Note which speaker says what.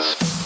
Speaker 1: Us.